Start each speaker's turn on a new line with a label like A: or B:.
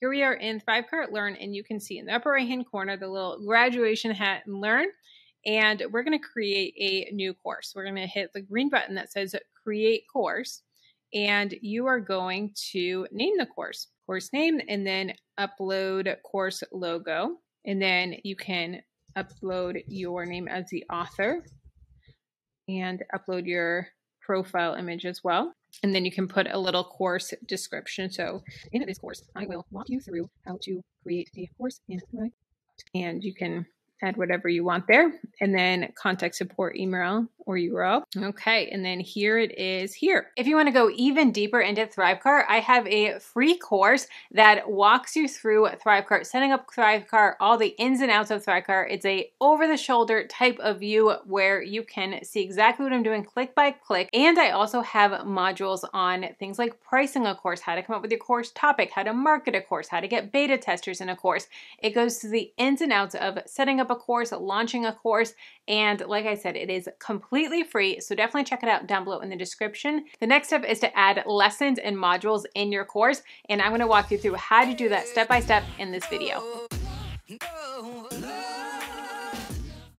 A: Here we are in Thrivecart Learn, and you can see in the upper right hand corner the little graduation hat and learn. And we're going to create a new course. We're going to hit the green button that says create course, and you are going to name the course, course name, and then upload course logo. And then you can upload your name as the author and upload your profile image as well. And then you can put a little course description. So in this course, I will walk you through how to create a course in my and you can add whatever you want there, and then contact support email or URL. Okay, and then here it is here. If you want to go even deeper into Thrivecart, I have a free course that walks you through Thrivecart, setting up Thrivecart, all the ins and outs of Thrivecart. It's a over-the-shoulder type of view where you can see exactly what I'm doing click by click, and I also have modules on things like pricing a course, how to come up with your course topic, how to market a course, how to get beta testers in a course. It goes to the ins and outs of setting up a course, launching a course, and like I said, it is completely free, so definitely check it out down below in the description. The next step is to add lessons and modules in your course, and I'm gonna walk you through how to do that step by step in this video.